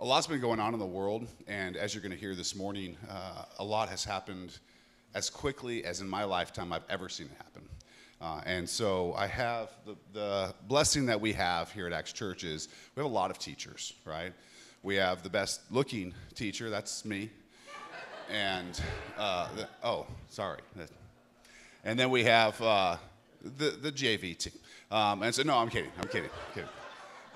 a lot's been going on in the world, and as you're going to hear this morning, uh, a lot has happened as quickly as in my lifetime I've ever seen it happen. Uh, and so I have the, the blessing that we have here at Acts Church is we have a lot of teachers, right? We have the best looking teacher, that's me. And, uh, the, oh, sorry. And then we have uh, the, the JV team. Um, and so, no, I'm kidding, I'm kidding, I'm kidding.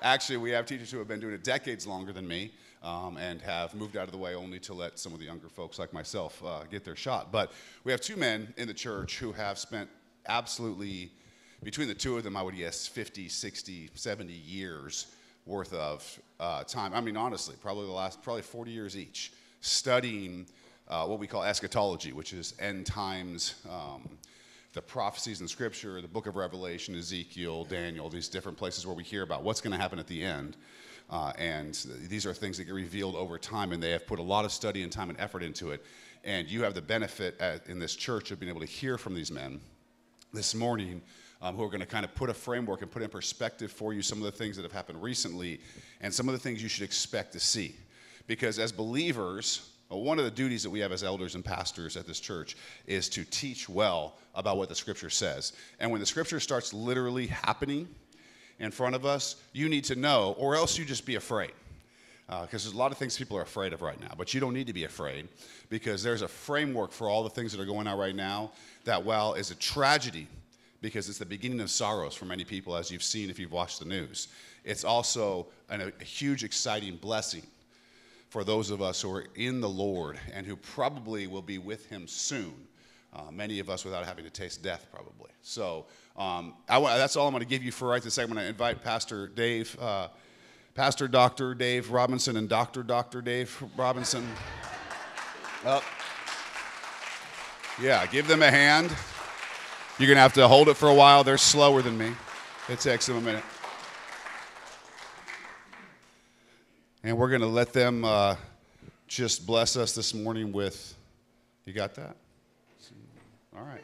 Actually, we have teachers who have been doing it decades longer than me um, and have moved out of the way only to let some of the younger folks like myself uh, get their shot. But we have two men in the church who have spent absolutely, between the two of them, I would guess 50, 60, 70 years worth of uh, time. I mean, honestly, probably the last, probably 40 years each, studying uh, what we call eschatology, which is end times. Um, the prophecies in Scripture, the book of Revelation, Ezekiel, Daniel, these different places where we hear about what's going to happen at the end. Uh, and these are things that get revealed over time, and they have put a lot of study and time and effort into it. And you have the benefit at, in this church of being able to hear from these men this morning um, who are going to kind of put a framework and put in perspective for you some of the things that have happened recently and some of the things you should expect to see. Because as believers, one of the duties that we have as elders and pastors at this church is to teach well about what the scripture says. And when the scripture starts literally happening in front of us, you need to know, or else you just be afraid. Because uh, there's a lot of things people are afraid of right now, but you don't need to be afraid because there's a framework for all the things that are going on right now that, while is a tragedy because it's the beginning of sorrows for many people, as you've seen if you've watched the news, it's also an, a huge, exciting blessing for those of us who are in the Lord and who probably will be with Him soon. Uh, many of us without having to taste death, probably. So um, that's all I'm going to give you for right this second. I'm going to invite Pastor Dave, uh, Pastor Dr. Dave Robinson, and Dr. Dr. Dave Robinson up. Yeah, give them a hand. You're going to have to hold it for a while. They're slower than me. It takes them a minute. And we're going to let them uh, just bless us this morning with, you got that? All right.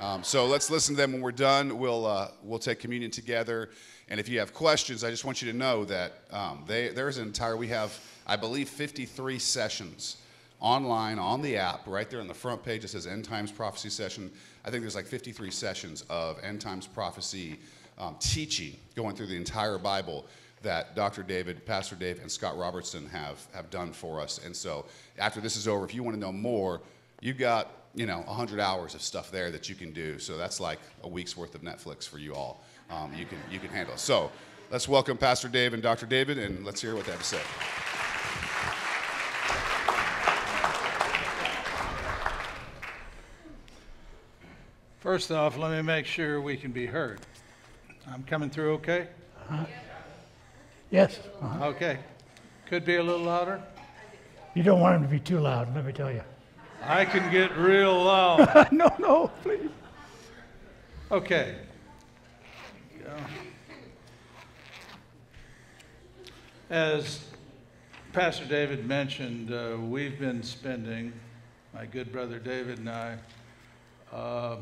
Um, so let's listen to them when we're done. We'll, uh, we'll take communion together. And if you have questions, I just want you to know that um, they, there's an entire, we have, I believe, 53 sessions online on the app. Right there on the front page, it says End Times Prophecy Session. I think there's like 53 sessions of End Times Prophecy um, teaching going through the entire Bible that Dr. David, Pastor Dave, and Scott Robertson have, have done for us. And so after this is over, if you want to know more, you've got, you know, 100 hours of stuff there that you can do. So that's like a week's worth of Netflix for you all. Um, you, can, you can handle. So let's welcome Pastor Dave and Dr. David, and let's hear what they have to say. First off, let me make sure we can be heard. I'm coming through okay? Uh-huh. Yes. Uh-huh. Okay. Could be a little louder. You don't want him to be too loud, let me tell you. I can get real loud. no, no, please. Okay. As Pastor David mentioned, uh, we've been spending, my good brother David and I, uh,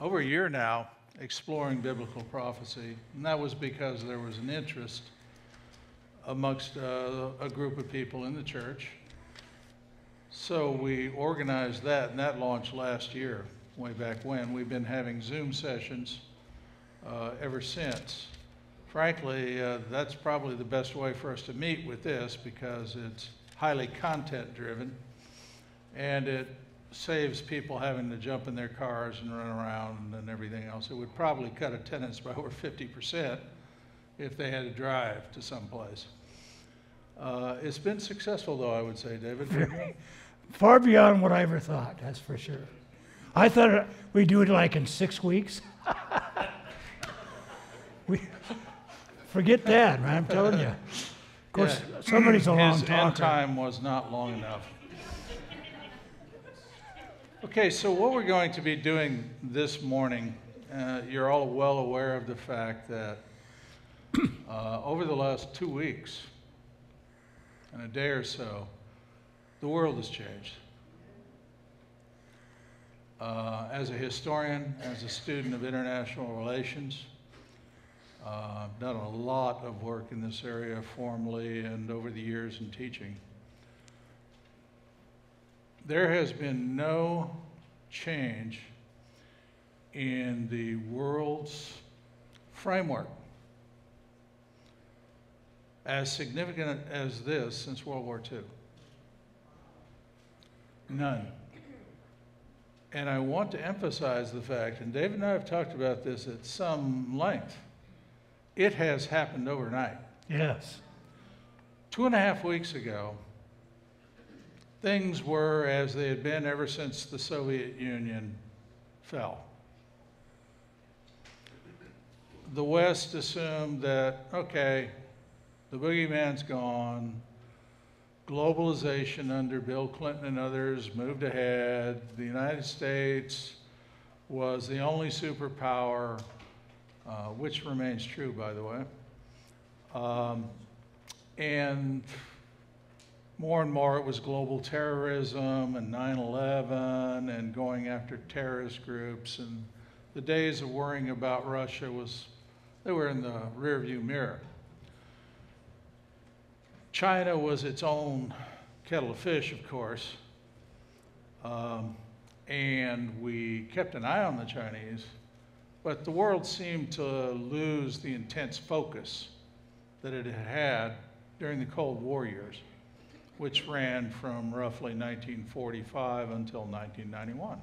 over a year now exploring biblical prophecy. And that was because there was an interest amongst uh, a group of people in the church. So we organized that, and that launched last year, way back when. We've been having Zoom sessions uh, ever since. Frankly, uh, that's probably the best way for us to meet with this because it's highly content driven and it saves people having to jump in their cars and run around and everything else. It would probably cut attendance by over 50% if they had to drive to some place. Uh, it's been successful, though, I would say, David. Far beyond what I ever thought, that's for sure. I thought we'd do it like in six weeks. we forget that, right? I'm telling you. Of course, yeah. somebody's a long His talker. end time was not long enough. Okay, so what we're going to be doing this morning, uh, you're all well aware of the fact that uh, over the last two weeks, in a day or so, the world has changed. Uh, as a historian, as a student of international relations, Uh, I've done a lot of work in this area formally and over the years in teaching. There has been no change in the world's framework as significant as this since World War II. None. And I want to emphasize the fact, and David and I have talked about this at some length, it has happened overnight. Yes. Two and a half weeks ago, things were as they had been ever since the Soviet Union fell. The West assumed that, okay, the boogeyman's gone, globalization under Bill Clinton and others moved ahead, the United States was the only superpower, uh, which remains true, by the way. Um, and more and more it was global terrorism and 9 11 and going after terrorist groups. And the days of worrying about Russia was, they were in the rearview mirror. China was its own kettle of fish, of course. Um, and we kept an eye on the Chinese, but the world seemed to lose the intense focus that it had had during the Cold War years, which ran from roughly 1945 until 1991.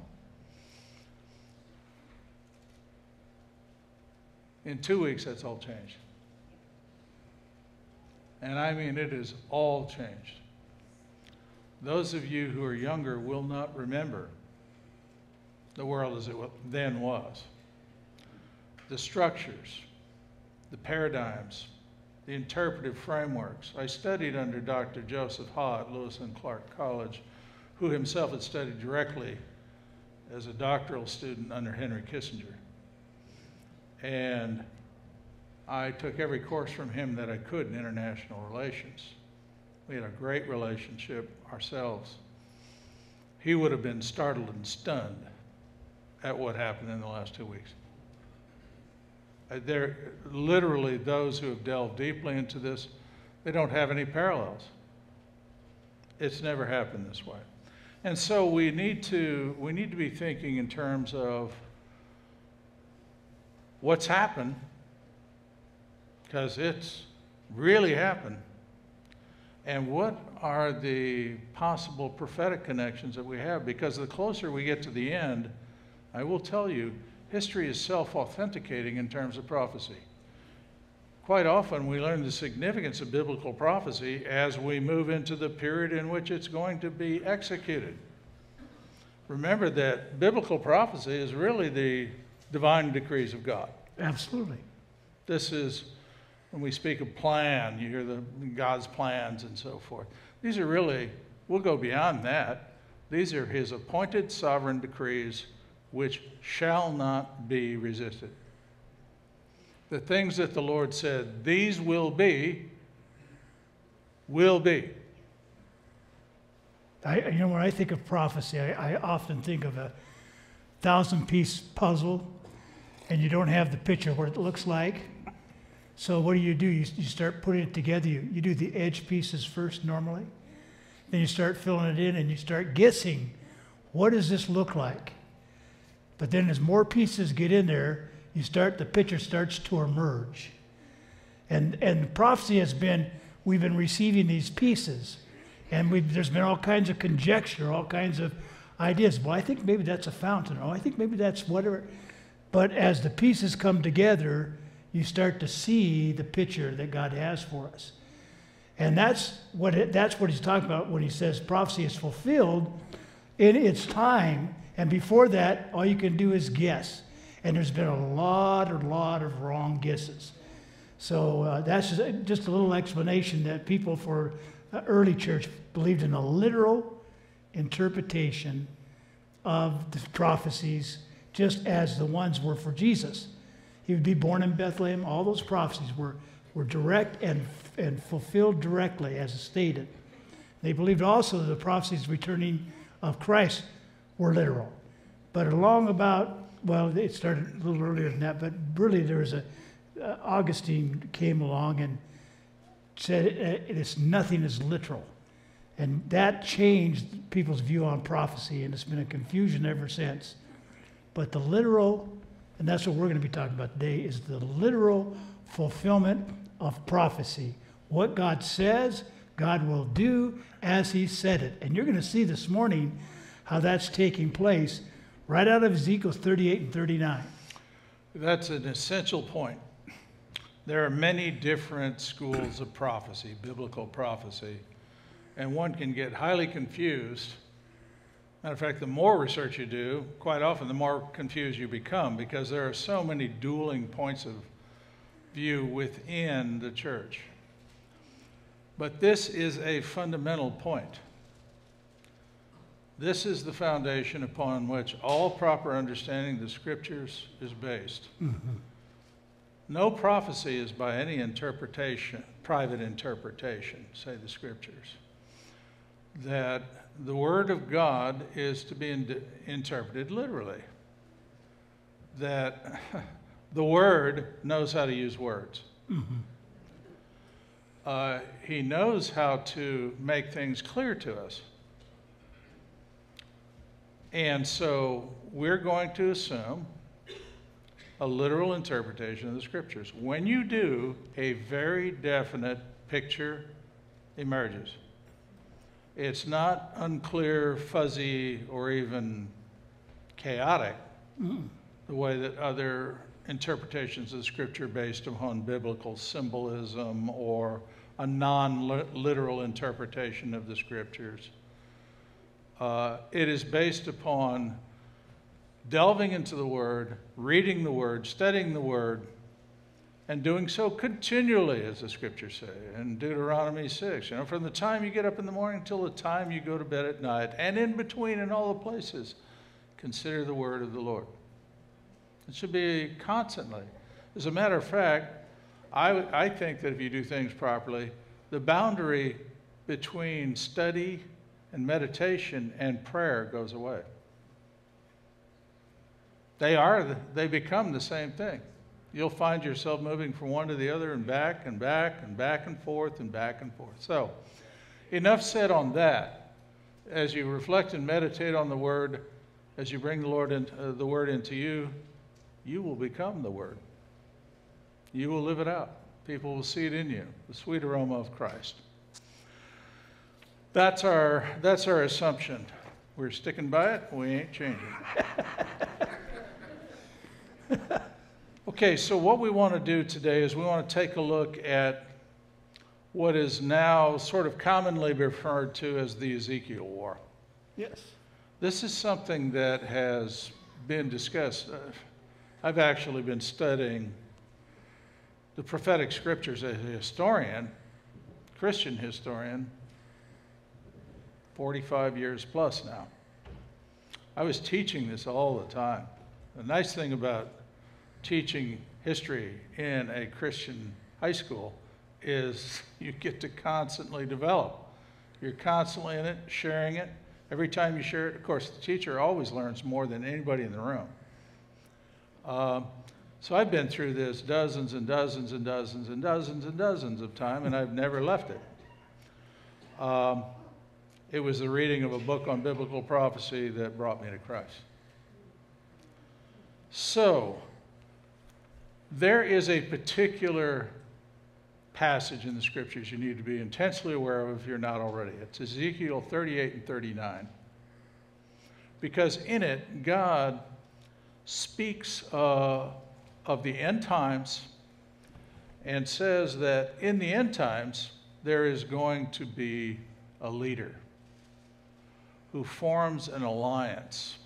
In two weeks, that's all changed. And I mean, it is all changed. Those of you who are younger will not remember the world as it then was. The structures, the paradigms, the interpretive frameworks. I studied under Dr. Joseph Ha at Lewis and Clark College, who himself had studied directly as a doctoral student under Henry Kissinger. And I took every course from him that I could in international relations. We had a great relationship ourselves. He would have been startled and stunned at what happened in the last two weeks. Uh, There, literally, those who have delved deeply into this, they don't have any parallels. It's never happened this way. And so we need to, we need to be thinking in terms of what's happened, because it's really happened, and what are the possible prophetic connections that we have? Because the closer we get to the end, I will tell you, history is self authenticating in terms of prophecy. Quite often, we learn the significance of biblical prophecy as we move into the period in which it's going to be executed. Remember that biblical prophecy is really the divine decrees of God. Absolutely. This is when we speak of plan, you hear the God's plans and so forth. These are really, we'll go beyond that. These are his appointed sovereign decrees which shall not be resisted. The things that the Lord said, these will be, will be. I, you know, when I think of prophecy, I, I often think of a thousand piece puzzle, and you don't have the picture of what it looks like. So what do you do? You, you start putting it together. You, you do the edge pieces first normally. Then you start filling it in and you start guessing, what does this look like? But then as more pieces get in there, you start, the picture starts to emerge. And, and prophecy has been, we've been receiving these pieces. And there's been all kinds of conjecture, all kinds of ideas. Well, I think maybe that's a fountain. Oh, I think maybe that's whatever. But as the pieces come together, you start to see the picture that God has for us. And that's what, it, that's what he's talking about when he says prophecy is fulfilled in its time. And before that, all you can do is guess. And there's been a lot, a lot of wrong guesses. So uh, that's just, just a little explanation that people for early church believed in a literal interpretation of the prophecies, just as the ones were for Jesus. He would be born in Bethlehem. All those prophecies were, were direct and, and fulfilled directly, as stated. They believed also that the prophecies returning of Christ were literal. But along about, well, it started a little earlier than that, but really there was a, uh, Augustine came along and said uh, it's nothing is literal. And that changed people's view on prophecy, and it's been a confusion ever since. But the literal, and that's what we're going to be talking about today, is the literal fulfillment of prophecy. What God says, God will do as He said it. And you're going to see this morning how that's taking place right out of Ezekiel 38 and 39. That's an essential point. There are many different schools of prophecy, biblical prophecy, and one can get highly confused. Matter of fact, the more research you do, quite often the more confused you become because there are so many dueling points of view within the church. But this is a fundamental point. This is the foundation upon which all proper understanding of the scriptures is based. Mm-hmm. No prophecy is by any interpretation, private interpretation, say the scriptures. That the word of God is to be in- interpreted literally. That the word knows how to use words. Uh, he knows how to make things clear to us. And so we're going to assume a literal interpretation of the scriptures. When you do, a very definite picture emerges. It's not unclear, fuzzy, or even chaotic the way that other interpretations of scripture based upon biblical symbolism or a non literal interpretation of the scriptures. Uh, it is based upon delving into the Word, reading the Word, studying the Word, and doing so continually, as the Scriptures say in Deuteronomy 6. You know, from the time you get up in the morning till the time you go to bed at night, and in between in all the places, consider the Word of the Lord. It should be constantly. As a matter of fact, I, I think that if you do things properly, the boundary between study and meditation and prayer goes away. They are, they become the same thing. You'll find yourself moving from one to the other and back and back and back and forth and back and forth. So, enough said on that. As you reflect and meditate on the Word, as you bring the Lord in, uh, the Word into you, you will become the Word. You will live it out. People will see it in you, the sweet aroma of Christ. That's our, that's our assumption. We're sticking by it, we ain't changing. Okay, so what we want to do today is we want to take a look at what is now sort of commonly referred to as the Ezekiel War. Yes. This is something that has been discussed. Uh, I've actually been studying the prophetic scriptures as a historian, Christian historian, 45 years plus now. I was teaching this all the time. The nice thing about teaching history in a Christian high school is you get to constantly develop. You're constantly in it, sharing it. Every time you share it, of course, the teacher always learns more than anybody in the room. Um, so I've been through this dozens and dozens and dozens and dozens and dozens of time, and I've never left it. Um, it was the reading of a book on biblical prophecy that brought me to Christ. So, there is a particular passage in the scriptures you need to be intensely aware of if you're not already. It's Ezekiel 38 and 39. Because in it, God speaks uh, of the end times and says that in the end times, there is going to be a leader who forms an alliance.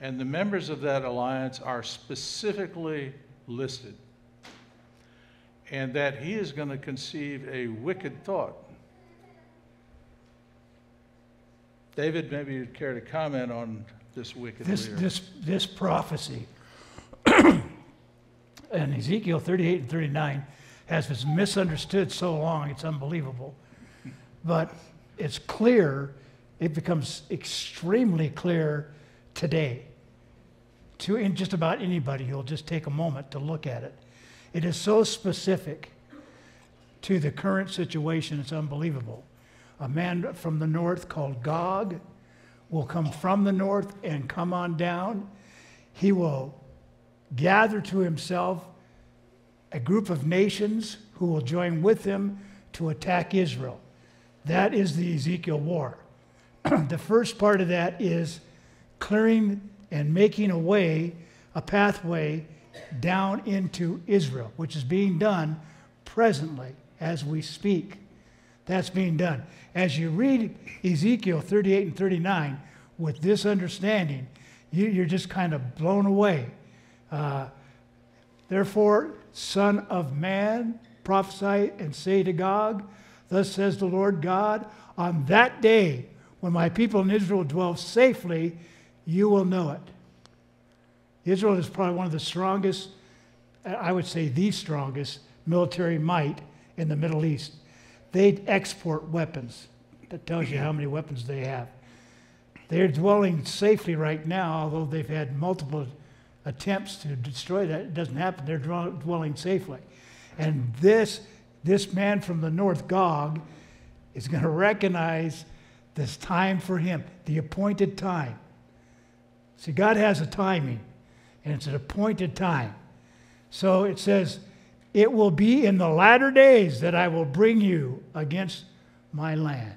And the members of that alliance are specifically listed. And that he is going to conceive a wicked thought. David, maybe you'd care to comment on this wicked This, leader. this, this prophecy in Ezekiel 38 and 39 has been misunderstood so long, it's unbelievable. But it's clear, it becomes extremely clear today to in just about anybody who'll just take a moment to look at it. It is so specific to the current situation, it's unbelievable. A man from the north called Gog will come from the north and come on down. He will gather to himself a group of nations who will join with him to attack Israel. That is the Ezekiel war. the first part of that is clearing and making a way, a pathway down into Israel, which is being done presently as we speak. That's being done. As you read Ezekiel 38 and 39 with this understanding, you, are just kind of blown away. Uh, Therefore, Son of Man, prophesy and say to Gog, Thus says the Lord God, on that day when my people in Israel dwell safely, you will know it. Israel is probably one of the strongest, I would say the strongest military might in the Middle East. They export weapons. That tells you how many weapons they have. They're dwelling safely right now, although they've had multiple attempts to destroy that. It doesn't happen. They're dwelling safely. And this, this man from the north, Gog, is going to recognize this time for him, the appointed time. See, God has a timing, and it's an appointed time. So it says, It will be in the latter days that I will bring you against my land.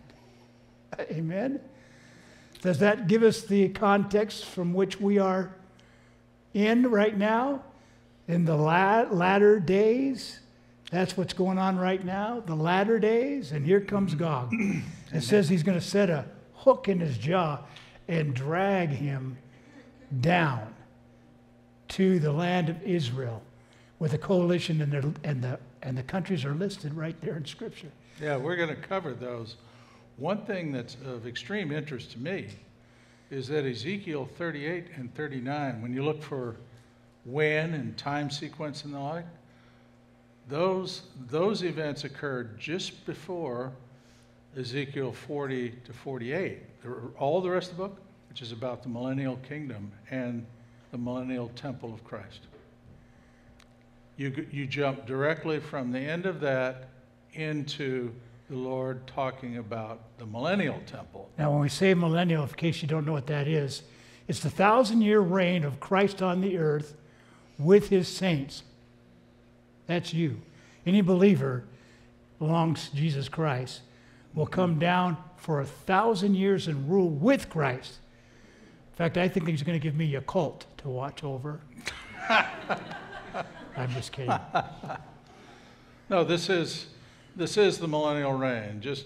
Amen? Does that give us the context from which we are in right now? In the la- latter days? That's what's going on right now, the latter days. And here comes Gog. It says he's going to set a hook in his jaw and drag him down to the land of Israel with a coalition, and, the, and, the, and the countries are listed right there in Scripture. Yeah, we're going to cover those. One thing that's of extreme interest to me is that Ezekiel 38 and 39, when you look for when and time sequence and the like, those, those events occurred just before Ezekiel 40 to 48. All the rest of the book, which is about the millennial kingdom and the millennial temple of Christ. You, you jump directly from the end of that into the Lord talking about the millennial temple. Now, when we say millennial, in case you don't know what that is, it's the thousand year reign of Christ on the earth with his saints. That's you. Any believer belongs to Jesus Christ will come down for a thousand years and rule with Christ. In fact, I think he's going to give me a cult to watch over. I'm just kidding. No, this is this is the millennial reign. Just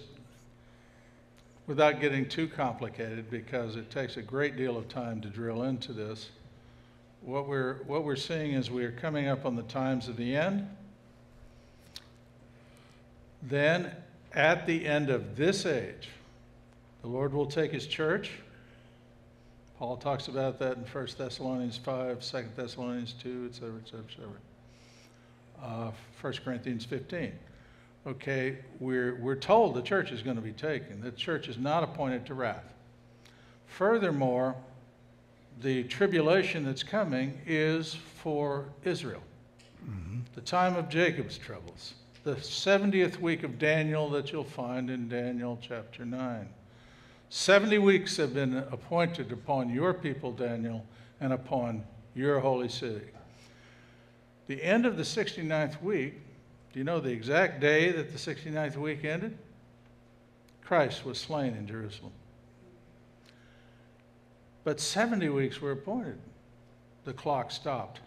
without getting too complicated, because it takes a great deal of time to drill into this. What we're what we're seeing is we are coming up on the times of the end. Then, at the end of this age, the Lord will take his church Paul talks about that in 1 Thessalonians 5, 2 Thessalonians 2, etc., etc., etc. Uh, 1 Corinthians 15. Okay, we're, we're told the church is going to be taken. The church is not appointed to wrath. Furthermore, the tribulation that's coming is for Israel. Mm-hmm. The time of Jacob's troubles. The 70th week of Daniel that you'll find in Daniel chapter 9. 70 weeks have been appointed upon your people, Daniel, and upon your holy city. The end of the 69th week, do you know the exact day that the 69th week ended? Christ was slain in Jerusalem. But 70 weeks were appointed. The clock stopped.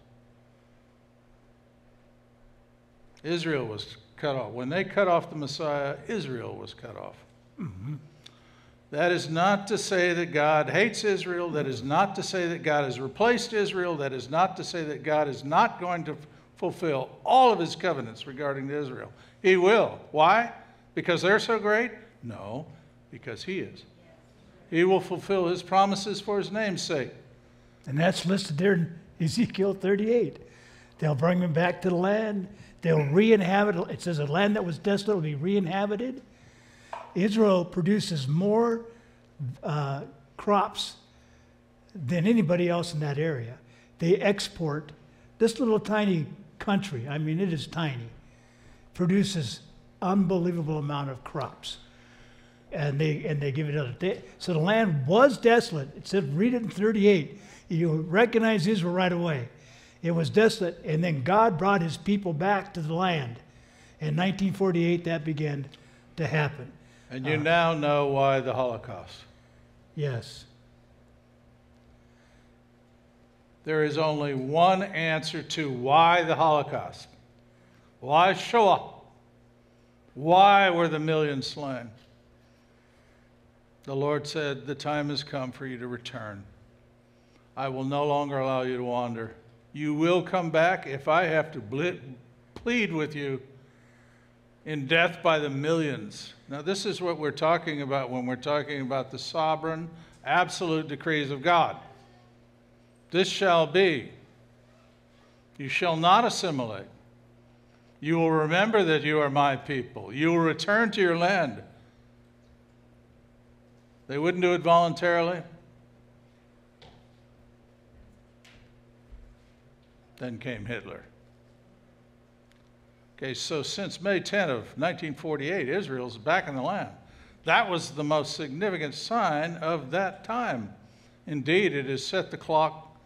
Israel was cut off. When they cut off the Messiah, Israel was cut off. Mm-hmm. That is not to say that God hates Israel. That is not to say that God has replaced Israel. That is not to say that God is not going to fulfill all of his covenants regarding Israel. He will. Why? Because they're so great? No, because he is. He will fulfill his promises for his name's sake. And that's listed there in Ezekiel 38. They'll bring them back to the land. They'll re inhabit. It says a land that was desolate will be re inhabited. Israel produces more uh, crops than anybody else in that area. They export. This little tiny country, I mean, it is tiny, produces unbelievable amount of crops. And they, and they give it other. They, so the land was desolate. It said, read it in 38. You recognize Israel right away. It was desolate. And then God brought his people back to the land. In 1948, that began to happen. And you now know why the Holocaust. Yes. There is only one answer to why the Holocaust. Why Shoah? Why were the millions slain? The Lord said, The time has come for you to return. I will no longer allow you to wander. You will come back if I have to plead with you in death by the millions. Now, this is what we're talking about when we're talking about the sovereign, absolute decrees of God. This shall be. You shall not assimilate. You will remember that you are my people. You will return to your land. They wouldn't do it voluntarily. Then came Hitler. Okay, so since May 10 of 1948, Israel's back in the land. That was the most significant sign of that time. Indeed, it has set the clock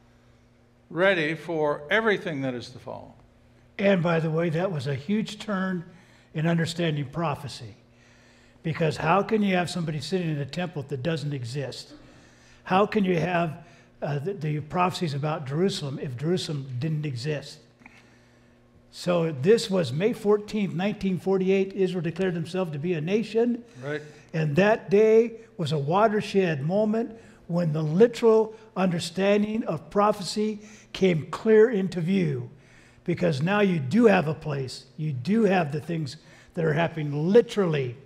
ready for everything that is to follow. And by the way, that was a huge turn in understanding prophecy. Because how can you have somebody sitting in a temple that doesn't exist? How can you have uh, the, the prophecies about Jerusalem if Jerusalem didn't exist? So this was May 14th, 1948. Israel declared themselves to be a nation. Right? And that day was a watershed moment when the literal understanding of prophecy came clear into view. Because now you do have a place, you do have the things that are happening literally,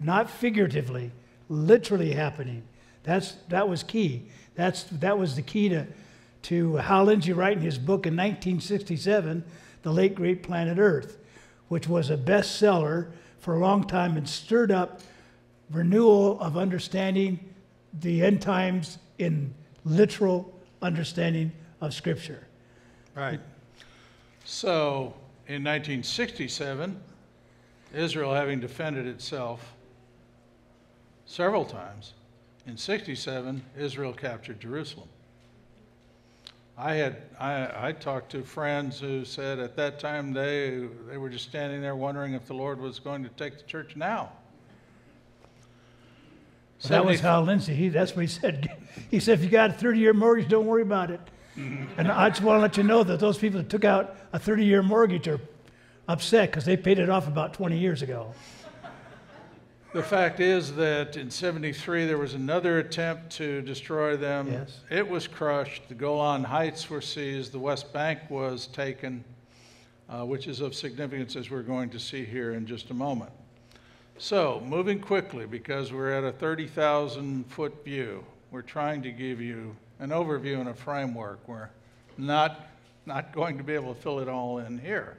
not figuratively, literally happening. That's, that was key. That's, that was the key to, to Hal Lindsey writing his book in 1967, The Late Great Planet Earth, which was a bestseller for a long time and stirred up renewal of understanding the end times in literal understanding of Scripture. Right. So, in 1967, Israel having defended itself several times, in 67, Israel captured Jerusalem. I had I, I talked to friends who said at that time they they were just standing there wondering if the Lord was going to take the church now. That was 70 Hal Lindsey. He, that's what he said. He said, if you got a 30 year mortgage, don't worry about it. And I just want to let you know that those people that took out a 30 year mortgage are upset because they paid it off about 20 years ago. The fact is that in 73 there was another attempt to destroy them. Yes. It was crushed. The Golan Heights were seized. The West Bank was taken, uh, which is of significance as we're going to see here in just a moment. So, moving quickly because we're at a 30,000 foot view, we're trying to give you an overview and a framework. We're not, not going to be able to fill it all in here.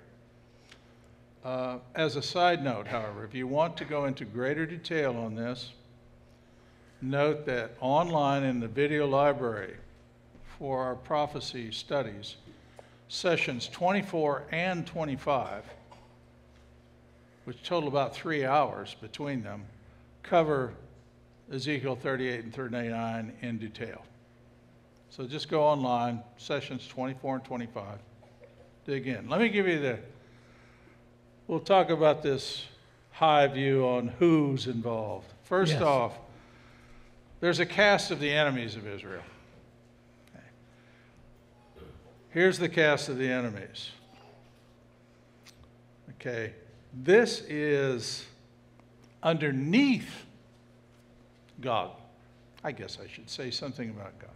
Uh, As a side note, however, if you want to go into greater detail on this, note that online in the video library for our prophecy studies, sessions 24 and 25, which total about three hours between them, cover Ezekiel 38 and 39 in detail. So just go online, sessions 24 and 25, dig in. Let me give you the We'll talk about this high view on who's involved. First Yes. off, there's a cast of the enemies of Israel. Okay. Here's the cast of the enemies. Okay, this is underneath Gog. I guess I should say something about Gog.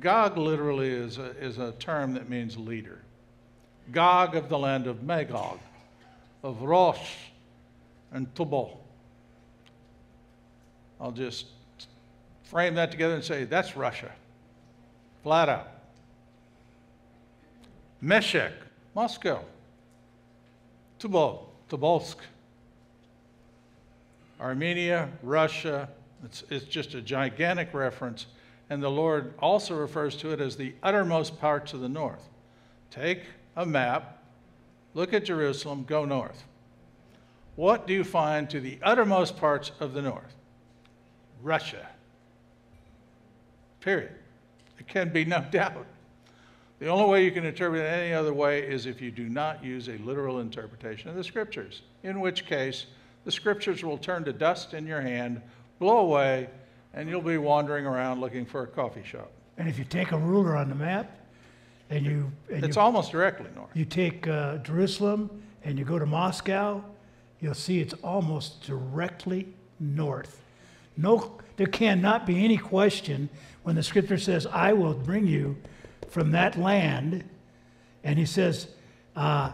Gog literally is a, is a term that means leader. Gog of the land of Magog of Rosh and Tubal. I'll just frame that together and say that's Russia, flat out. Meshech, Moscow. Tubal, Tobolsk. Armenia, Russia. It's, it's just a gigantic reference. And the Lord also refers to it as the uttermost parts of the north. Take a map look at Jerusalem, go north. What do you find to the uttermost parts of the north? Russia. Period. There can be no doubt. The only way you can interpret it any other way is if you do not use a literal interpretation of the scriptures, in which case the scriptures will turn to dust in your hand, blow away, and you'll be wandering around looking for a coffee shop. And if you take a ruler on the map and you, and It's you, almost directly north. you take uh, Jerusalem and you go to Moscow, you'll see it's almost directly north. No, there cannot be any question when the scripture says, I will bring you from that land. And he says, uh,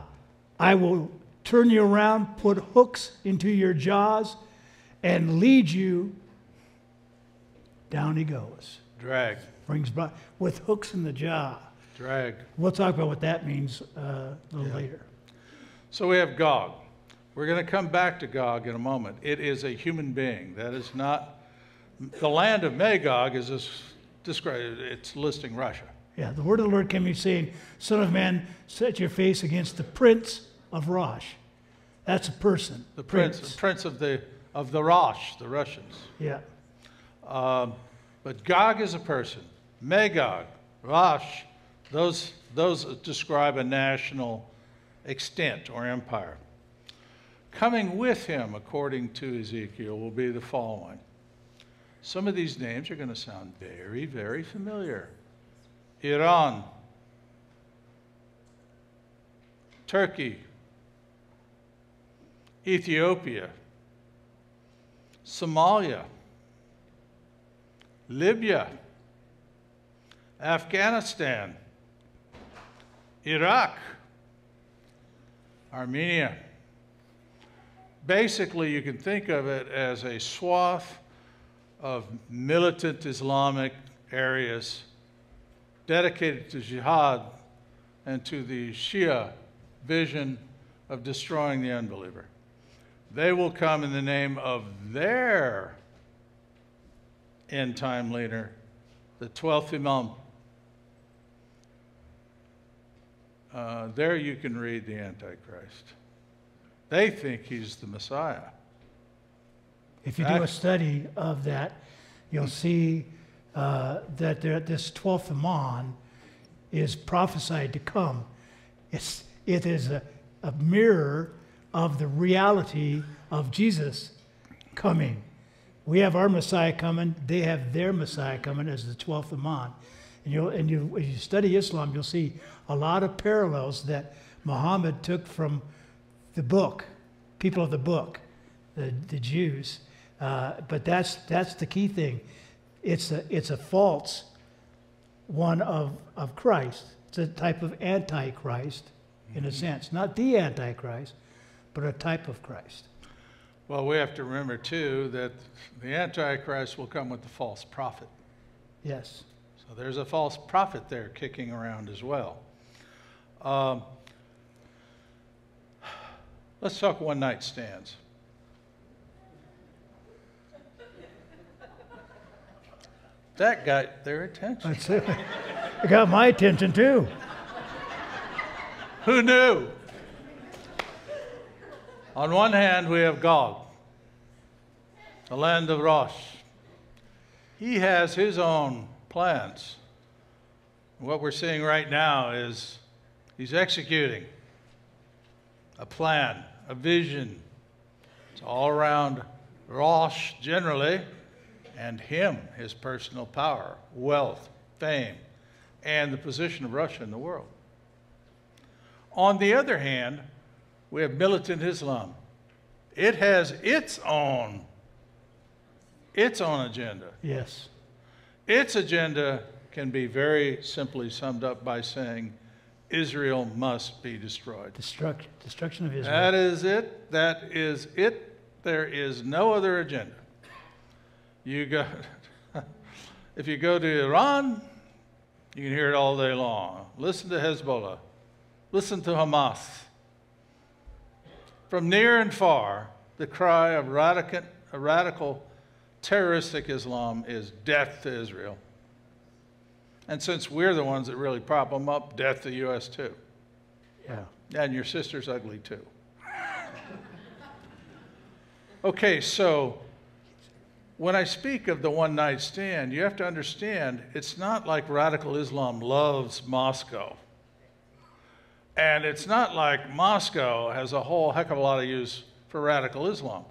I will turn you around, put hooks into your jaws, and lead you. Down he goes. Drag, Brings by, with hooks in the jaw. Drag. We'll talk about what that means uh, a little later. So we have Gog. We're going to come back to Gog in a moment. It is a human being. That is not the land of Magog. Is this described? It's listing Russia. Yeah, the word of the Lord came to me saying, Son of man, set your face against the prince of Rosh. That's a person. The prince, prince of the of the Rosh, the Russians. Yeah. Um, but Gog is a person. Magog, Rosh, those those describe a national extent or empire. Coming with him, according to Ezekiel, will be the following. Some of these names are going to sound very, very familiar. Iran, Turkey, Ethiopia, Somalia, Libya, Afghanistan, Iraq, Armenia. Basically, you can think of it as a swath of militant Islamic areas dedicated to jihad and to the Shia vision of destroying the unbeliever. They will come in the name of their end time leader, the 12th Imam. Uh, there you can read the Antichrist. They think he's the Messiah. If you do a study of that, you'll see uh, that there, this 12th Imam is prophesied to come. It's, it is a, a mirror of the reality of Jesus coming. We have our Messiah coming, they have their Messiah coming as the 12th Imam. And, you'll, and you, as you study Islam, you'll see a lot of parallels that Muhammad took from the book, people of the book, the, the Jews. Uh, but that's, that's the key thing. It's a, it's a false one of, of Christ. It's a type of antichrist, in a sense. Not the antichrist, but a type of Christ. Well, we have to remember, too, that the Antichrist will come with the false prophet. Yes. So there's a false prophet there kicking around as well. Um, let's talk one night stands. That got their attention. That's it. It got my attention too. Who knew? On one hand, we have Gog, the land of Rosh. He has his own plans. What we're seeing right now is he's executing a plan, a vision. It's all around Rosh generally, and him, his personal power, wealth, fame, and the position of Russia in the world. On the other hand, we have militant Islam. It has its own its own agenda. Yes. Its agenda can be very simply summed up by saying Israel must be destroyed. Destruction, destruction of Israel. That is it. That is it. There is no other agenda. You go if you go to Iran, you can hear it all day long. Listen to Hezbollah. Listen to Hamas. From near and far, the cry of radical, radical terroristic Islam is death to Israel. And since we're the ones that really prop them up, death to the U.S. too. yeah. And your sister's ugly too. Okay, so when I speak of the one night stand, you have to understand it's not like radical Islam loves Moscow. And it's not like Moscow has a whole heck of a lot of use for radical Islam.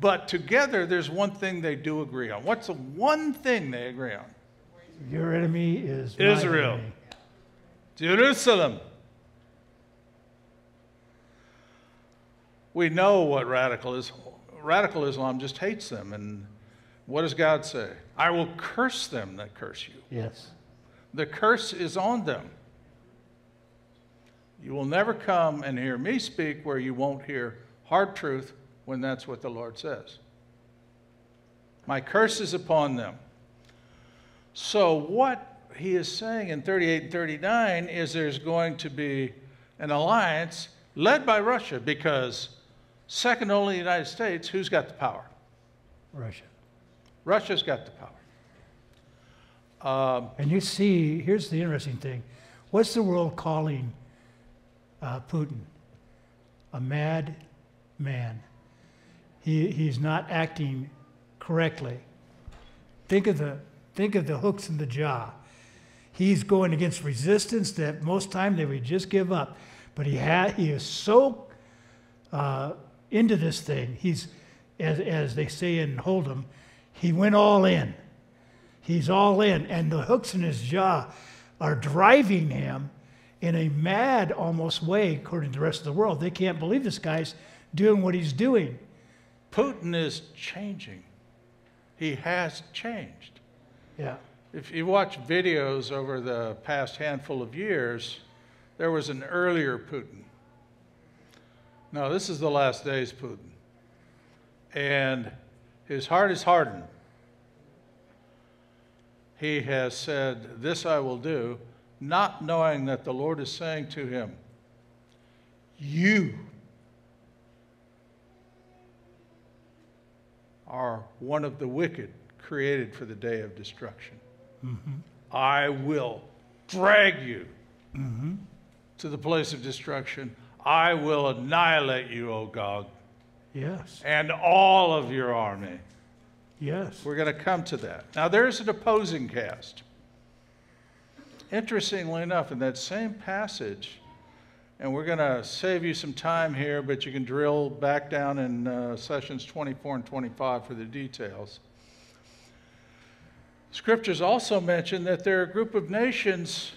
But together, there's one thing they do agree on. What's the one thing they agree on? Your enemy is Israel. enemy. Jerusalem. We know what radical is. Radical Islam just hates them. And what does God say? I will curse them that curse you. Yes. The curse is on them. You will never come and hear me speak where you won't hear hard truth when that's what the Lord says. My curse is upon them. So, what he is saying in 38 and 39 is there's going to be an alliance led by Russia because, second only to the United States, who's got the power? Russia. Russia's got the power. Um, And you see, here's the interesting thing. What's the world calling uh, Putin? A mad man. He, he's not acting correctly. Think of, the, think of the hooks in the jaw. He's going against resistance that most time they would just give up. But he, had, he is so uh, into this thing. He's, as, as they say in Hold'em, he went all in. He's all in, and the hooks in his jaw are driving him in a mad almost way, according to the rest of the world. They can't believe this guy's doing what he's doing. Putin is changing. He has changed. Yeah. If you watch videos over the past handful of years, there was an earlier Putin. No, this is the last days Putin. And his heart is hardened. He has said, This I will do, not knowing that the Lord is saying to him, You are one of the wicked created for the day of destruction. Mm-hmm. I will drag you mm-hmm. to the place of destruction. I will annihilate you, O Gog, Yes. and all of your army. Yes. We're going to come to that. Now, there's an opposing cast. Interestingly enough, in that same passage, and we're going to save you some time here, but you can drill back down in uh, sessions 24 and 25 for the details. Scriptures also mention that there are a group of nations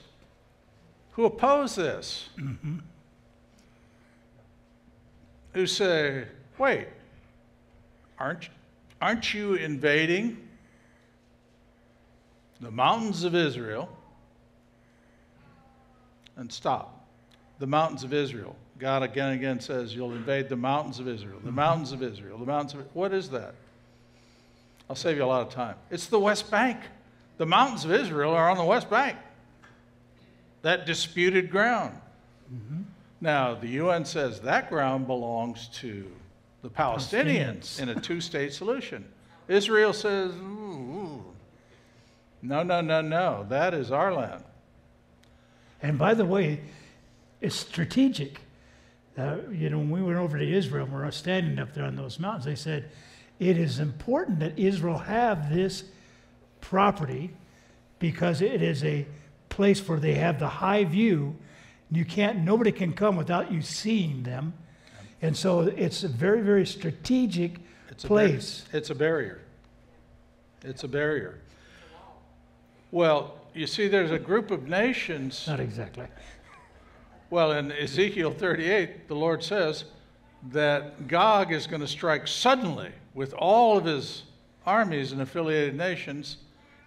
who oppose this, who say, wait, aren't, aren't you invading the mountains of Israel? And stop. The mountains of Israel. God again and again says, You'll invade the mountains of Israel. The mountains of Israel. The mountains of What is that? I'll save you a lot of time. It's the West Bank. The mountains of Israel are on the West Bank. That disputed ground. Mm-hmm. Now, the UN says that ground belongs to the Palestinians Palestinians. in a two state solution. Israel says, ooh. no, no, no, no, that is our land. And by the way, it's strategic. Uh, you know, when we went over to Israel, we were standing up there on those mountains, they said, it is important that Israel have this property because it is a place where they have the high view. You can't, nobody can come without you seeing them. And so it's a very, very strategic It's a place. It's a barrier. It's a barrier. Well, you see, there's a group of nations. Not exactly. Well, in Ezekiel 38, the Lord says that Gog is going to strike suddenly with all of his armies and affiliated nations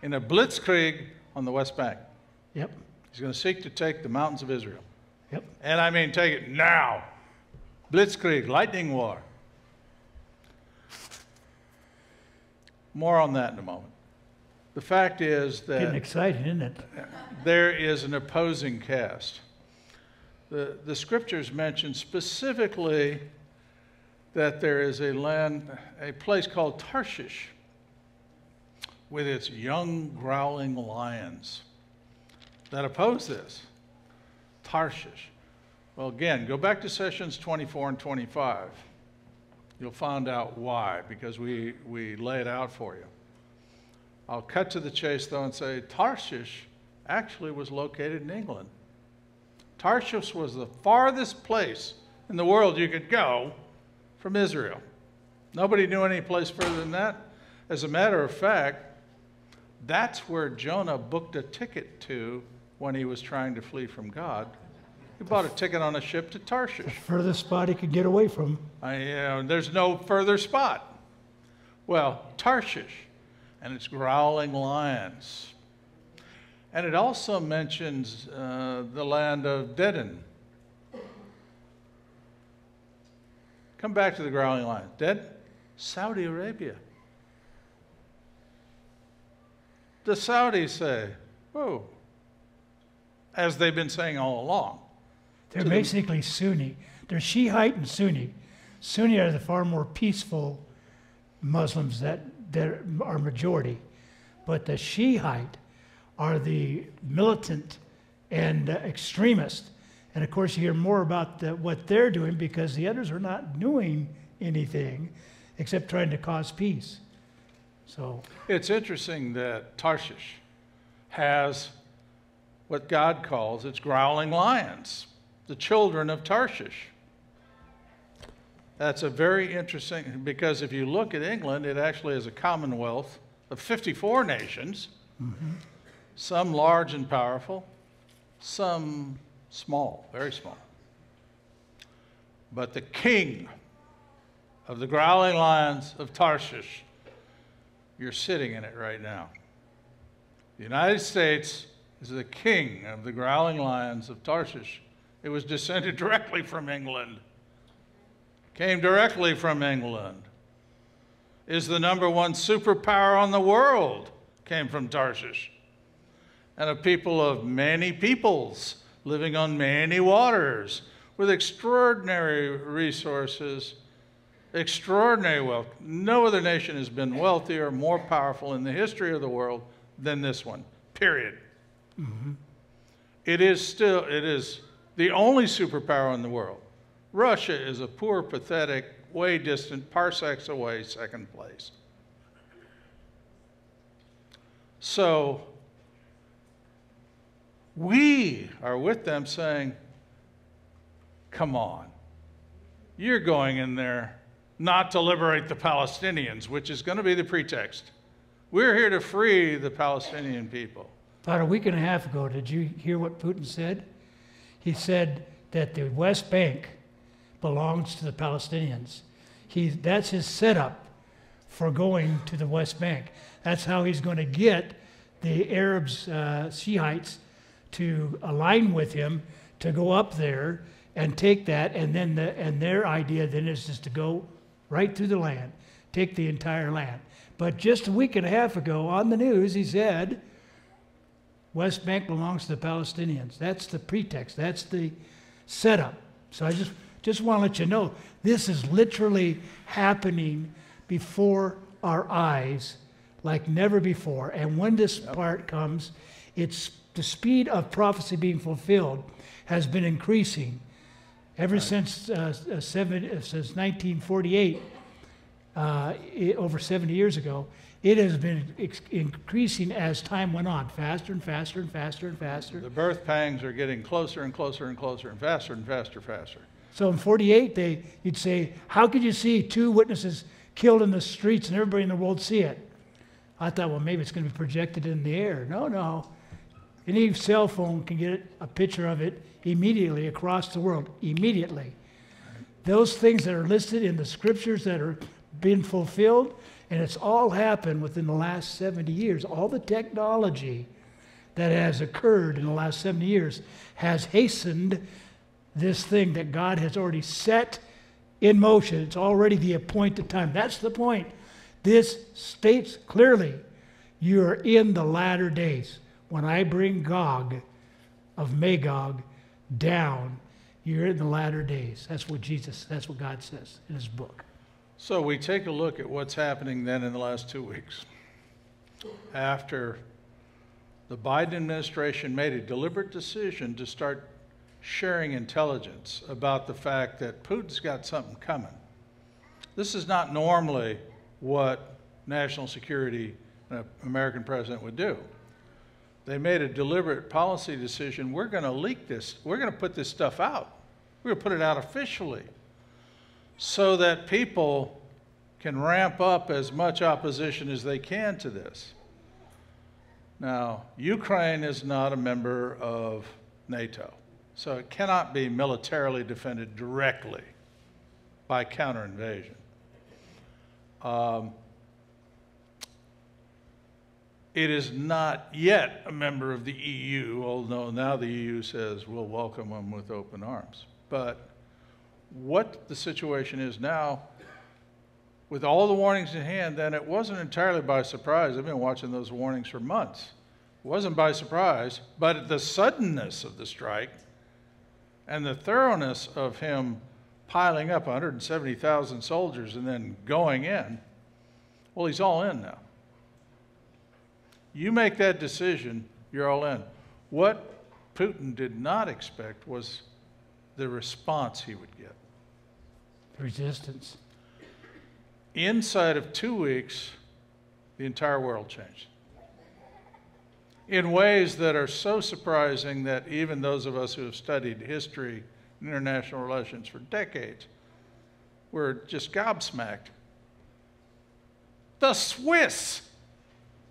in a blitzkrieg on the West Bank. Yep, He's going to seek to take the mountains of Israel. yep. And I mean, take it now. Blitzkrieg, lightning war. More on that in a moment. The fact is that. Getting exciting, isn't it? there is an opposing cast. The, the scriptures mention specifically that there is a land, a place called Tarshish with its young growling lions that oppose this. Tarshish. Well, again, go back to sessions 24 and 25. You'll find out why, because we, we lay it out for you. I'll cut to the chase, though, and say Tarshish actually was located in England. Tarshish was the farthest place in the world you could go from Israel. Nobody knew any place further than that. As a matter of fact, that's where Jonah booked a ticket to when he was trying to flee from God. He bought a ticket on a ship to Tarshish. The Furthest spot he could get away from. I, you know, there's no further spot. Well, Tarshish and its growling lions. And it also mentions uh, the land of Dedan. Come back to the growling lions. Dead? Saudi Arabia. The Saudis say, whoa, as they've been saying all along. They're basically Sunni. They're Shiite and Sunni. Sunni are the far more peaceful Muslims that, that are majority. But the Shiite are the militant and uh, extremist. And of course, you hear more about the, what they're doing because the others are not doing anything except trying to cause peace. So, It's interesting that Tarshish has what God calls its growling lions, the children of Tarshish. That's a very interesting, because if you look at England, it actually is a commonwealth of 54 nations, some large and powerful, some small, very small. But the king of the growling lions of Tarshish you're sitting in it right now. The United States is the king of the growling lions of Tarshish. It was descended directly from England, came directly from England, is the number one superpower on the world, came from Tarshish, and a people of many peoples living on many waters with extraordinary resources extraordinary wealth. No other nation has been wealthier, more powerful in the history of the world than this one, period. Mm-hmm. It is still, it is the only superpower in the world. Russia is a poor, pathetic, way distant, parsecs away, second place. So, we are with them saying, come on, you're going in there not to liberate the Palestinians, which is going to be the pretext. We're here to free the Palestinian people. about a week and a half ago, did you hear what Putin said? He said that the West Bank belongs to the Palestinians. He, that's his setup for going to the West Bank. That's how he's going to get the Arabs, uh, Shiites, to align with him to go up there and take that. And then the, and their idea then is just to go right through the land, take the entire land. But just a week and a half ago on the news, he said, West Bank belongs to the Palestinians. That's the pretext. That's the setup. So I just just want to let you know this is literally happening before our eyes like never before. And when this part comes, it's the speed of prophecy being fulfilled has been increasing ever since uh, uh, seven, uh, since 1948, uh, i over 70 years ago. It has been ex- increasing as time went on, faster and faster and faster and faster. The birth pangs are getting closer and closer and closer and faster and faster, faster. So in 48, they, you'd say, How could you see two witnesses killed in the streets and everybody in the world see it? I thought, well, maybe it's going to be projected in the air. No, no. Any cell phone can get a picture of it immediately across the world, immediately. Those things that are listed in the scriptures that are being fulfilled, and it's all happened within the last 70 years. All the technology that has occurred in the last 70 years has hastened this thing that God has already set in motion. It's already the appointed time. That's the point. This states clearly you are in the latter days. When I bring Gog of Magog down, you're in the latter days. That's what Jesus, that's what God says in his book. So we take a look at what's happening then in the last two weeks. After the Biden administration made a deliberate decision to start sharing intelligence about the fact that Putin's got something coming. This is not normally what national security an American president would do. They made a deliberate policy decision. We're going to leak this. We're going to put this stuff out. We're going to put it out officially so that people can ramp up as much opposition as they can to this. Now, Ukraine is not a member of NATO, so it cannot be militarily defended directly by counter invasion. Um, it is not yet a member of the EU, although now the EU says we'll welcome them with open arms. But what the situation is now, with all the warnings in hand, then it wasn't entirely by surprise. I've been watching those warnings for months. It wasn't by surprise, but the suddenness of the strike and the thoroughness of him piling up 170,000 soldiers and then going in, well, he's all in now. You make that decision, you're all in. What Putin did not expect was the response he would get. Resistance. Inside of two weeks, the entire world changed. In ways that are so surprising that even those of us who have studied history and international relations for decades were just gobsmacked. The Swiss,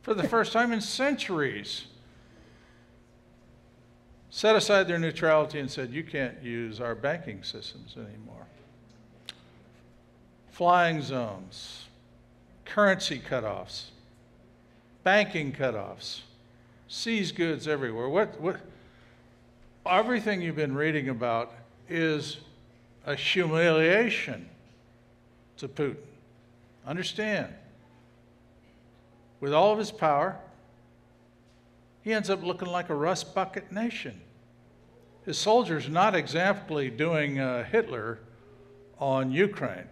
for the first time in centuries, set aside their neutrality and said, You can't use our banking systems anymore flying zones, currency cutoffs, banking cutoffs, seize goods everywhere. What, what, everything you've been reading about is a humiliation to Putin. Understand, with all of his power, he ends up looking like a rust bucket nation. His soldiers not exactly doing uh, Hitler on Ukraine.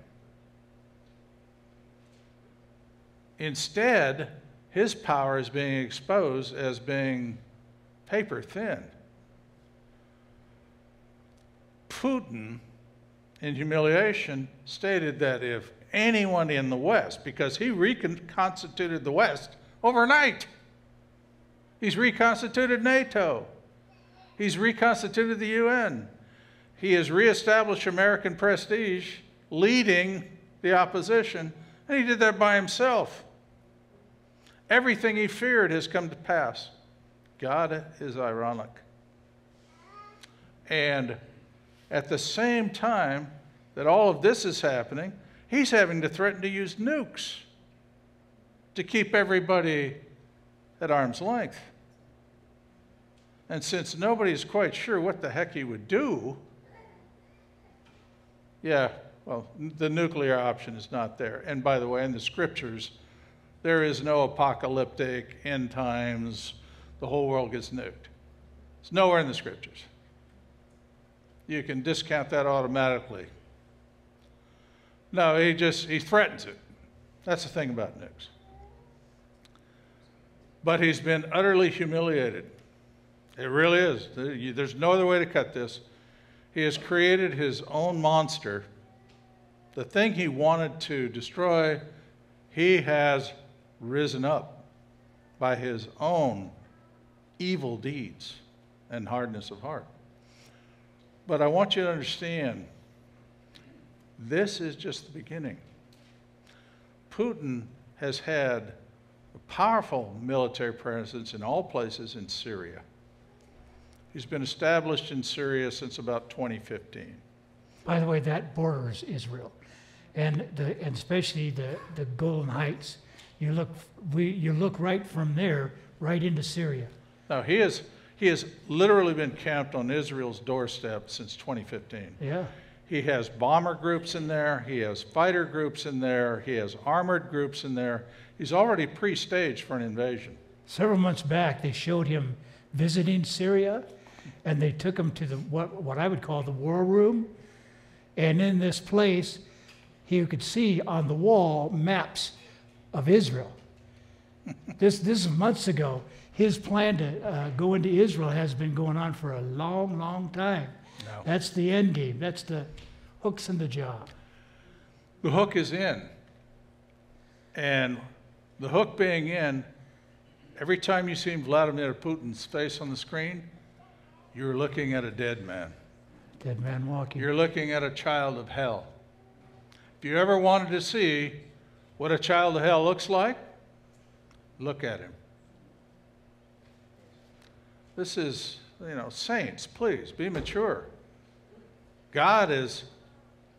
Instead, his power is being exposed as being paper thin. Putin, in humiliation, stated that if anyone in the West, because he reconstituted the West overnight, he's reconstituted NATO, he's reconstituted the UN, he has reestablished American prestige, leading the opposition, and he did that by himself. Everything he feared has come to pass. God is ironic. And at the same time that all of this is happening, he's having to threaten to use nukes to keep everybody at arm's length. And since nobody's quite sure what the heck he would do, yeah, well, the nuclear option is not there. And by the way, in the scriptures, there is no apocalyptic end times, the whole world gets nuked. It's nowhere in the scriptures. You can discount that automatically. No, he just he threatens it. That's the thing about nukes. But he's been utterly humiliated. It really is. There's no other way to cut this. He has created his own monster. The thing he wanted to destroy, he has risen up by his own evil deeds and hardness of heart. But I want you to understand this is just the beginning. Putin has had a powerful military presence in all places in Syria. He's been established in Syria since about 2015. By the way, that borders Israel, and, the, and especially the, the Golan Heights you look, we, you look right from there, right into Syria. Now, he, is, he has literally been camped on Israel's doorstep since 2015. Yeah. He has bomber groups in there, he has fighter groups in there, he has armored groups in there. He's already pre staged for an invasion. Several months back, they showed him visiting Syria, and they took him to the what, what I would call the war room. And in this place, he could see on the wall maps of Israel. this, this is months ago. His plan to uh, go into Israel has been going on for a long, long time. That's the end game. That's the hooks in the jaw. The hook is in. And the hook being in, every time you see Vladimir Putin's face on the screen, you're looking at a dead man. Dead man walking. You're looking at a child of hell. If you ever wanted to see what a child of hell looks like, look at him. This is, you know, saints, please be mature. God is,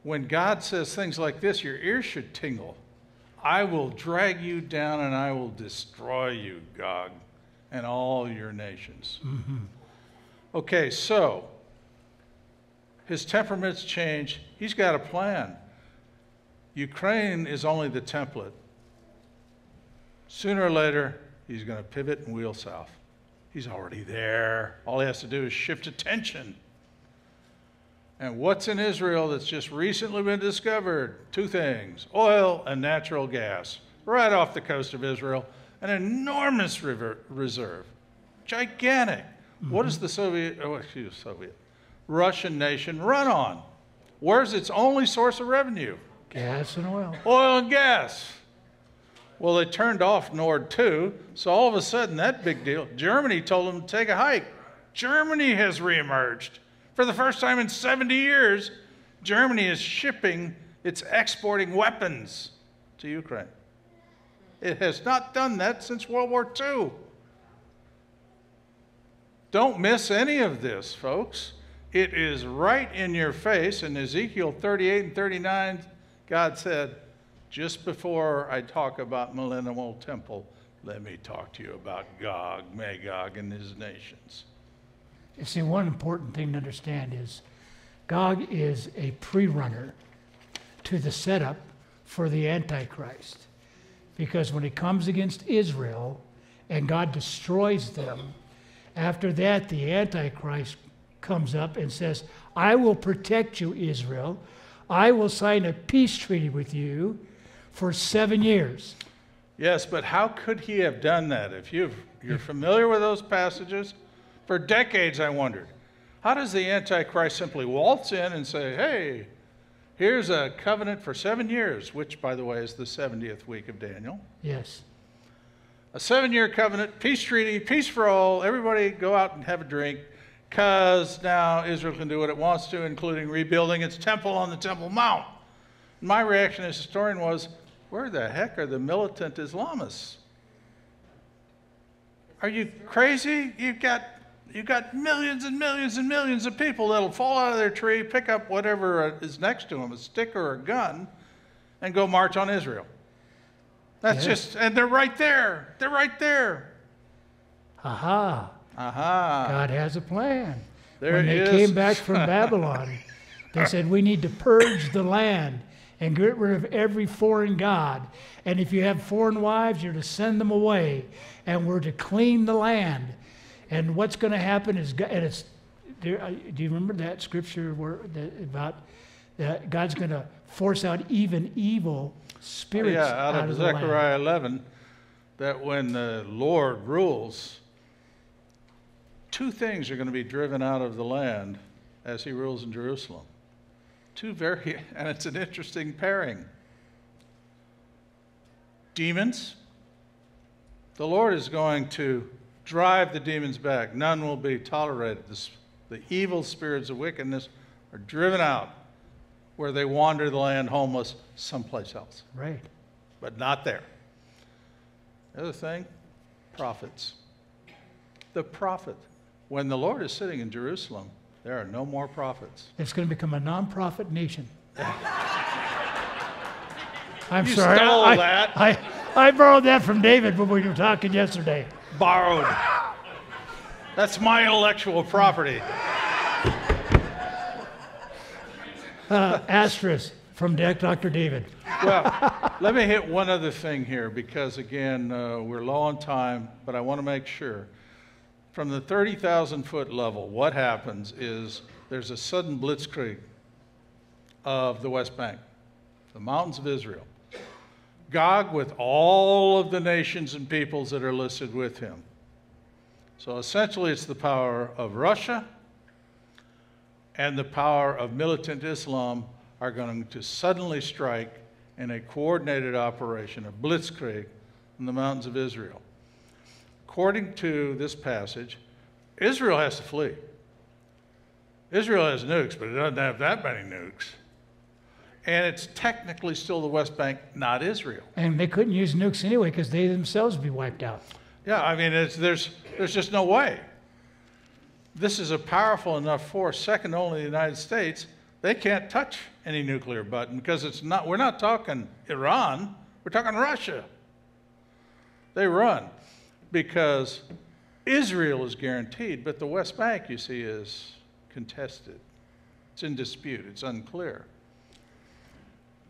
when God says things like this, your ears should tingle. I will drag you down and I will destroy you, Gog, and all your nations. Mm-hmm. Okay, so his temperament's changed. He's got a plan. Ukraine is only the template. Sooner or later, he's going to pivot and wheel south. He's already there. All he has to do is shift attention. And what's in Israel that's just recently been discovered? Two things oil and natural gas, right off the coast of Israel, an enormous river reserve, gigantic. What does mm-hmm. the Soviet, oh, excuse Soviet, Russian nation run on? Where's its only source of revenue? Gas and oil. Oil and gas. Well, they turned off Nord 2, so all of a sudden, that big deal. Germany told them to take a hike. Germany has reemerged. For the first time in 70 years, Germany is shipping, it's exporting weapons to Ukraine. It has not done that since World War II. Don't miss any of this, folks. It is right in your face. In Ezekiel 38 and 39, God said, just before I talk about millennial temple, let me talk to you about Gog, Magog, and his nations. You see, one important thing to understand is Gog is a pre-runner to the setup for the Antichrist. Because when he comes against Israel and God destroys them, after that the Antichrist comes up and says, I will protect you, Israel. I will sign a peace treaty with you for seven years. Yes, but how could he have done that? If you've, you're familiar with those passages, for decades I wondered, how does the Antichrist simply waltz in and say, hey, here's a covenant for seven years, which, by the way, is the 70th week of Daniel? Yes. A seven year covenant, peace treaty, peace for all, everybody go out and have a drink, because now Israel can do what it wants to, including rebuilding its temple on the Temple Mount. My reaction as a historian was, where the heck are the militant Islamists? Are you crazy? You've got, you've got millions and millions and millions of people that'll fall out of their tree, pick up whatever is next to them, a stick or a gun, and go march on Israel. That's Yeah. just, and they're right there. They're right there. Aha. Aha. God has a plan. There when they is- came back from Babylon, they said, We need to purge the land and get rid of every foreign god. And if you have foreign wives, you're to send them away. And we're to clean the land. And what's going to happen is, and it's, there, uh, do you remember that scripture where, that, about that God's going to force out even evil spirits yeah, out, of, the land? Zechariah 11, that when the Lord rules, two things are going to be driven out of the land as he rules in Jerusalem. Two very, and it's an interesting pairing. Demons. The Lord is going to drive the demons back. None will be tolerated. The, the evil spirits of wickedness are driven out where they wander the land homeless someplace else Right. but not there. The other thing, prophets. The prophet. When the Lord is sitting in Jerusalem, there are no more prophets. It's going to become a non-profit nation. I'm You sorry. stole I, that. I, I borrowed that from David when we were talking yesterday. Borrowed. That's my intellectual property. Uh, asterisk from Dr. David. Well, let me hit one other thing here because, again, uh, we're low on time, but I want to make sure. From the 30,000 foot level, what happens is there's a sudden blitzkrieg of the West Bank, the mountains of Israel. Gog with all of the nations and peoples that are listed with him. So essentially, it's the power of Russia and the power of militant Islam are going to suddenly strike in a coordinated operation, a blitzkrieg, in the mountains of Israel. According to this passage, Israel has to flee. Israel has nukes, but it doesn't have that many nukes. And it's technically still the West Bank, not Israel. And they couldn't use nukes anyway because they themselves would be wiped out. Yeah, I mean, it's, there's, there's just no way. This is a powerful enough force, second only to the United States. They can't touch any nuclear button because it's not, we're not talking Iran, we're talking Russia. They run because Israel is guaranteed, but the West Bank, you see, is contested. It's in dispute, it's unclear.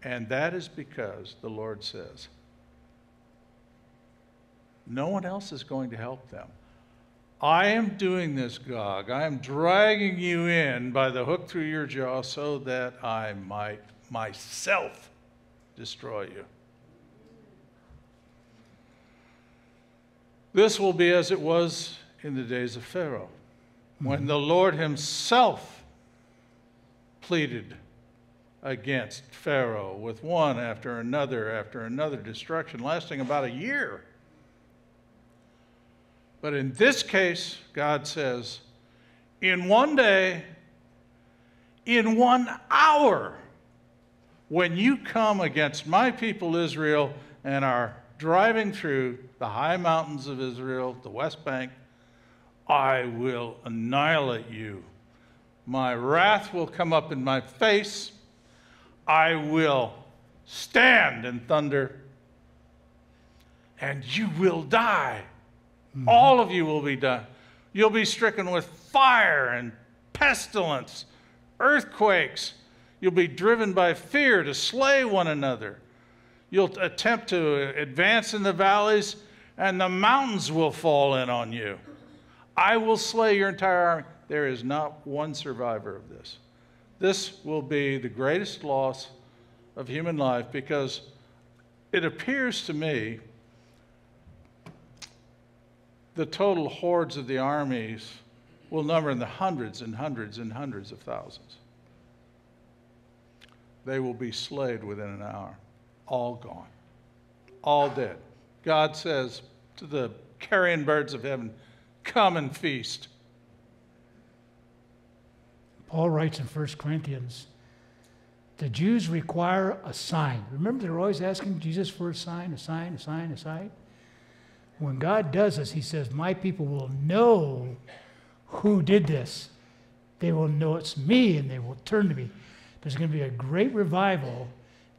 And that is because the Lord says, no one else is going to help them. I am doing this, Gog. I am dragging you in by the hook through your jaw so that I might myself destroy you. This will be as it was in the days of Pharaoh, when mm-hmm. the Lord himself pleaded against Pharaoh with one after another after another destruction, lasting about a year. But in this case, God says, in one day, in one hour, when you come against my people Israel and are driving through the high mountains of Israel, the West Bank, I will annihilate you. My wrath will come up in my face. I will stand in thunder, and you will die. Mm-hmm. All of you will be done. You'll be stricken with fire and pestilence, earthquakes. You'll be driven by fear to slay one another. You'll attempt to advance in the valleys, and the mountains will fall in on you. I will slay your entire army. There is not one survivor of this. This will be the greatest loss of human life because it appears to me the total hordes of the armies will number in the hundreds and hundreds and hundreds of thousands. They will be slayed within an hour, all gone, all dead. God says to the carrion birds of heaven, Come and feast. Paul writes in 1 Corinthians, the Jews require a sign. Remember, they're always asking Jesus for a sign, a sign, a sign, a sign. When God does this, He says, My people will know who did this. They will know it's me and they will turn to me. There's going to be a great revival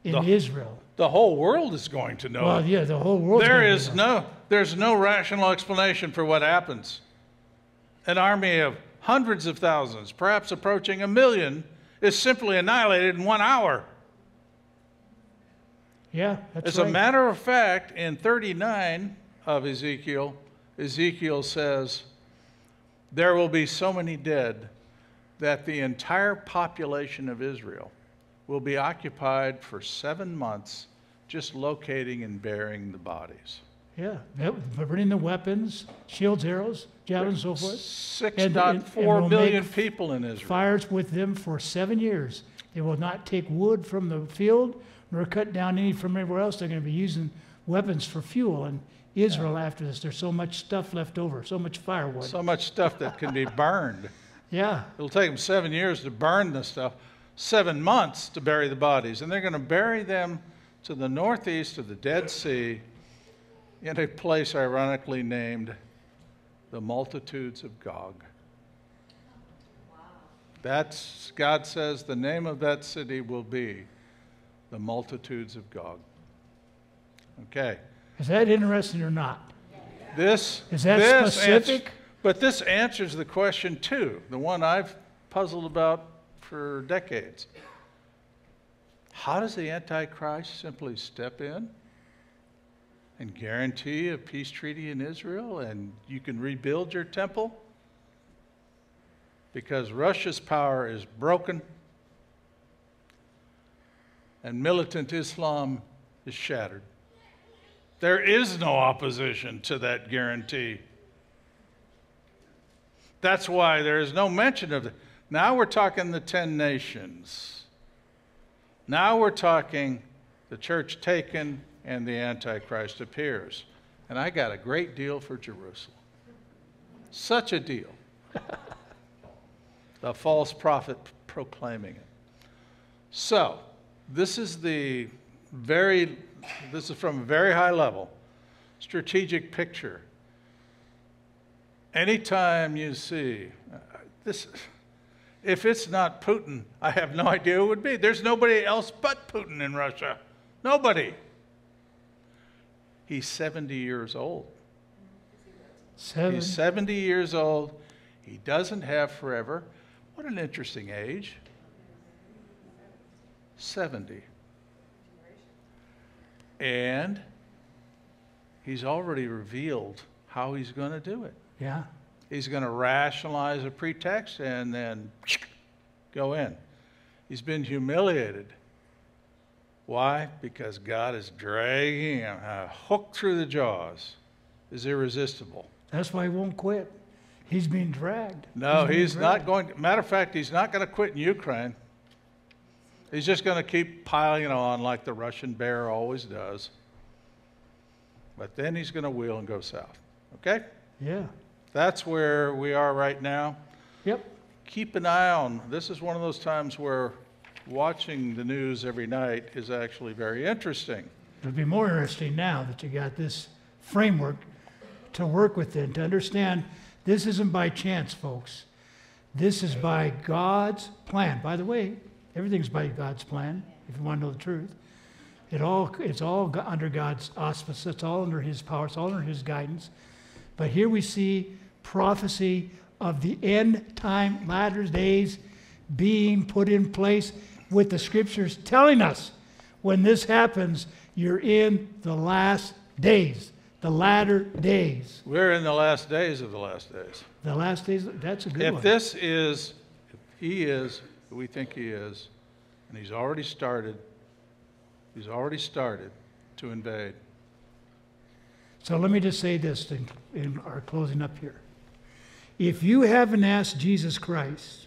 in The- Israel. The whole world is going to know Well, yeah, the whole world. There is no, there's no rational explanation for what happens. An army of hundreds of thousands, perhaps approaching a million, is simply annihilated in one hour. Yeah, that's As right. a matter of fact, in 39 of Ezekiel, Ezekiel says, There will be so many dead that the entire population of Israel will be occupied for seven months just locating and burying the bodies. Yeah, burning the weapons, shields, arrows, javelins, and so forth. Six And- dot four million people in Israel. Fires with them for seven years. They will not take wood from the field nor cut down any from anywhere else. They're going to be using weapons for fuel in Israel after this. There's so much stuff left over, so much firewood. So much stuff that can be burned. yeah, It'll take them seven years to burn the stuff, seven months to bury the bodies. And they're going to bury them to the northeast of the Dead Sea in a place ironically named the multitudes of Gog. That's, God says the name of that city will be the multitudes of Gog. Okay. is that interesting or not? This Is that this specific? Ans- but this answers the question too, the one I've puzzled about for decades. How does the Antichrist simply step in and guarantee a peace treaty in Israel and you can rebuild your temple? Because Russia's power is broken and militant Islam is shattered. There is no opposition to that guarantee. That's why there is no mention of it. Now we're talking the 10 nations. Now we're talking the church taken and the Antichrist appears. And I got a great deal for Jerusalem. Such a deal. the false prophet proclaiming it. So, this is the very, this is from a very high level, strategic picture. Anytime you see uh, this, if it's not Putin, I have no idea who it would be. There's nobody else but Putin in Russia. Nobody. He's 70 years old. Seven. He's 70 years old. He doesn't have forever. What an interesting age. 70. And he's already revealed how he's going to do it. Yeah. He's going to rationalize a pretext and then go in. He's been humiliated. Why? Because God is dragging him. A hook through the jaws is irresistible. That's why he won't quit. He's being dragged. No, he's not dragged. going. Matter of fact, he's not going to quit in Ukraine. He's just going to keep piling on like the Russian bear always does. But then he's going to wheel and go south. Okay? Yeah. That's where we are right now. Yep. Keep an eye on. This is one of those times where watching the news every night is actually very interesting. It'll be more interesting now that you got this framework to work within, to understand this isn't by chance, folks. This is by God's plan. By the way, everything's by God's plan, if you want to know the truth. It all, it's all under God's auspice, it's all under His power, it's all under His guidance. But here we see prophecy of the end time, latter days being put in place with the scriptures telling us when this happens, you're in the last days, the latter days. We're in the last days of the last days. The last days, that's a good If one. this is, if he is, we think he is, and he's already started, he's already started to invade. So let me just say this in, in our closing up here. If you haven't asked Jesus Christ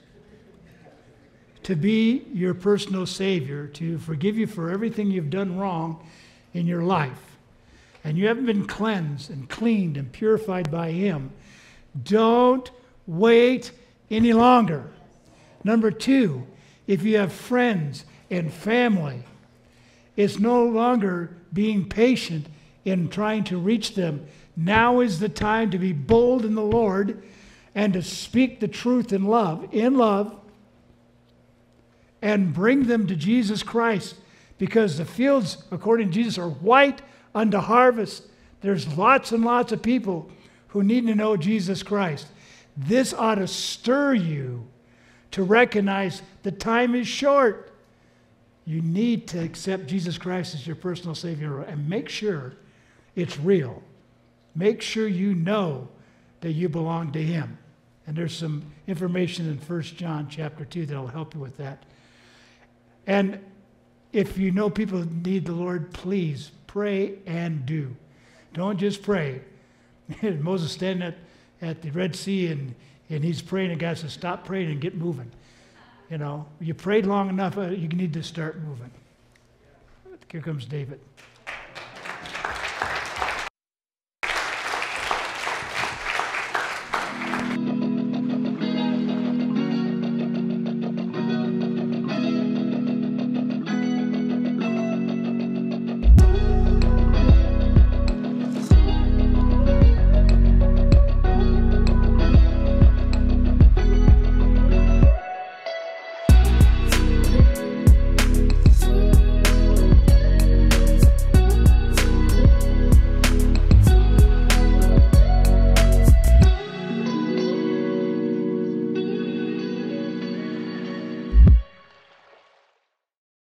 to be your personal Savior, to forgive you for everything you've done wrong in your life, and you haven't been cleansed and cleaned and purified by Him, don't wait any longer. Number two, if you have friends and family, it's no longer being patient in trying to reach them. Now is the time to be bold in the Lord and to speak the truth in love, in love, and bring them to Jesus Christ because the fields, according to Jesus, are white unto harvest. There's lots and lots of people who need to know Jesus Christ. This ought to stir you to recognize the time is short. You need to accept Jesus Christ as your personal Savior and make sure it's real. Make sure you know that you belong to Him. And there's some information in 1 John chapter 2 that'll help you with that. And if you know people need the Lord, please pray and do. Don't just pray. Moses standing at, at the Red Sea and, and he's praying, and God says, Stop praying and get moving. You know, you prayed long enough, uh, you need to start moving. Here comes David.